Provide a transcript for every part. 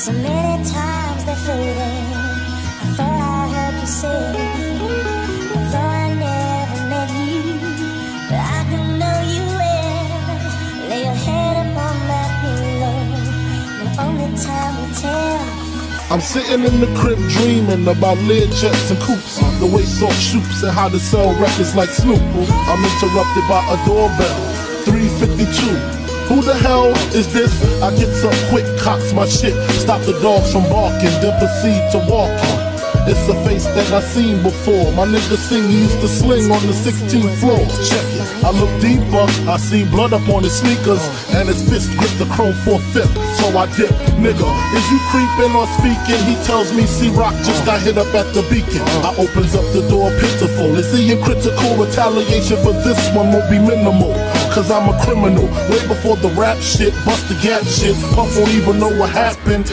So many times they faded. I thought I heard you say. I'm sitting in the crib dreaming about Learjets and coops, the way Salt shoots and how to sell records like Snoop. I'm interrupted by a doorbell, 352. Who the hell is this? I get up quick, cocks my shit, stop the dogs from barking, then proceed to walking. It's a face that I seen before. My nigga sing, he used to sling on the 16th floor. Check it. I look deeper, I see blood up on his sneakers, and his fist grip the chrome for fifth. So I dip, nigga. Is you creeping or speaking? He tells me C Rock just got hit up at the beacon. I opens up the door pitiful. Is he in critical retaliation for this one won't be minimal. Cause I'm a criminal. Way before the rap shit, bust the gap shit. Puff won't even know what happened.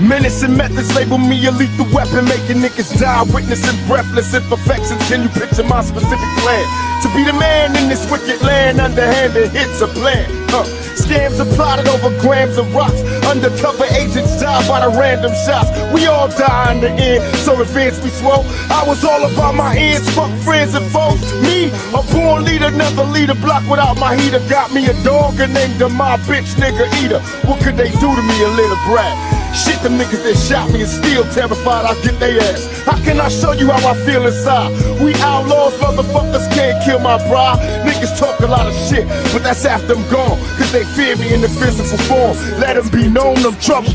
Menace and methods label me a lethal weapon, making niggas die, witnessing breathless imperfections. Can you picture my specific plan? To be the man in this wicked land, underhanded hits a plan. Huh. Scams are plotted over grams of rocks. Undercover agents die by the random shots. We all die in the end, so advance me slow. I was all about my ends, fuck friends and foes. Me, a born leader, never lead a block without my heater. Got me a dog and named her my bitch nigga eater. What could they do to me, a little brat? Shit, the niggas that shot me and still terrified I'll get their ass. How can I show you how I feel inside? We outlaws, motherfuckers can't kill my pride. Niggas talk a lot of shit, but that's after I'm gone. Cause they fear me in the physical form. Let them be known I'm trouble.